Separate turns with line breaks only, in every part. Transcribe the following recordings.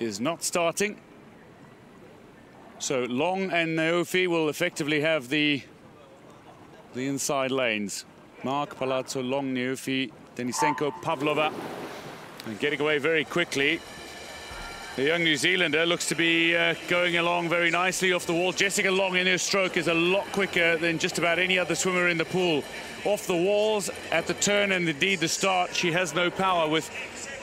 is not starting. So Long and Neiufi will effectively have the the inside lanes. Maack, Palazzo, Long, Neiufi, Denysenko, Pavlova. And getting away very quickly. The young New Zealander looks to be uh, going along very nicely off the wall. Jessica Long in her stroke is a lot quicker than just about any other swimmer in the pool. Off the walls, at the turn and indeed the start, she has no power with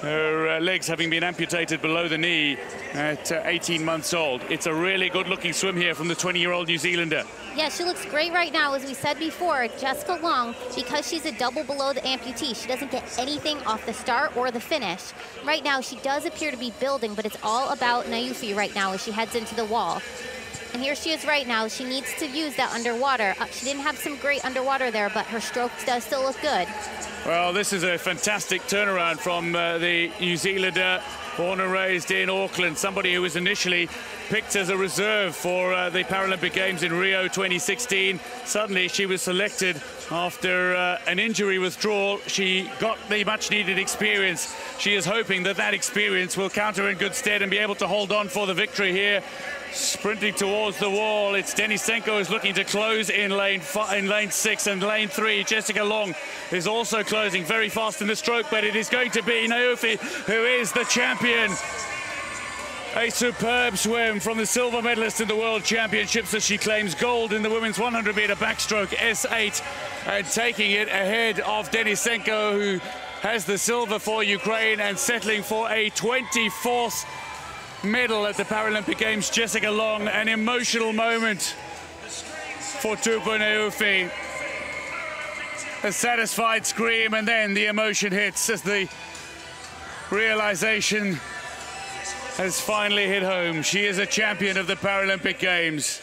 her uh, legs having been amputated below the knee at uh, 18 months old. It's a really good-looking swim here from the 20-year-old New Zealander.
Yeah, she looks great right now. As we said before, Jessica Long, because she's a double below the amputee, she doesn't get anything off the start or the finish. Right now, she does appear to be building, but it's all about Neiufi right now as she heads into the wall. And here she is right now. She needs to use that underwater. Uh, she didn't have some great underwater there, but her stroke does still look good.
Well, this is a fantastic turnaround from uh, the New Zealander, born and raised in Auckland, somebody who was initially picked as a reserve for uh, the Paralympic Games in Rio 2016. Suddenly she was selected after uh, an injury withdrawal. She got the much needed experience. She is hoping that that experience will counter in good stead and be able to hold on for the victory here sprinting towards the wall. It's Denysenko is looking to close in lane in lane six and lane three. Jessica Long is also closing very fast in the stroke, but it is going to be Neiufi who is the champion. A superb swim from the silver medalist in the World Championships as she claims gold in the women's 100 meter backstroke S8 and taking it ahead of Denysenko who has the silver for Ukraine and settling for a 24th medal at the Paralympic Games. Jessica Long, an emotional moment for Neiufi. A satisfied scream and then the emotion hits as the realization has finally hit home. She is a champion of the Paralympic Games.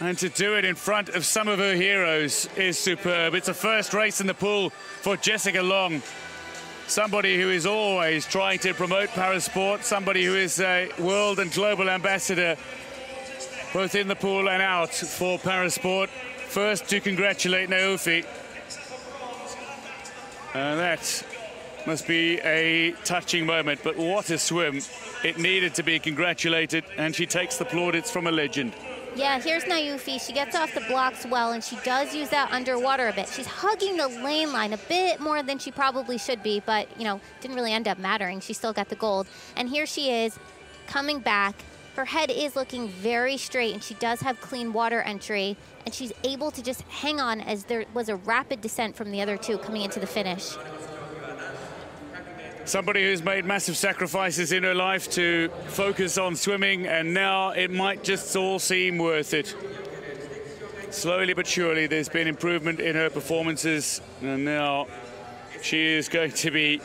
And to do it in front of some of her heroes is superb. It's a first race in the pool for Jessica Long somebody who is always trying to promote parasport, somebody who is a world and global ambassador, both in the pool and out for parasport. First to congratulate Neiufi. And that must be a touching moment, but what a swim. It needed to be congratulated, and she takes the plaudits from a legend.
Yeah, here's Neiufi. She gets off the blocks well, and she does use that underwater a bit. She's hugging the lane line a bit more than she probably should be, but, you know, didn't really end up mattering. She still got the gold. And here she is coming back. Her head is looking very straight, and she does have clean water entry, and she's able to just hang on as there was a rapid descent from the other two coming into the finish
somebody who's made massive sacrifices in her life to focus on swimming, and now it might just all seem worth it. Slowly but surely, there's been improvement in her performances, and now she is going to be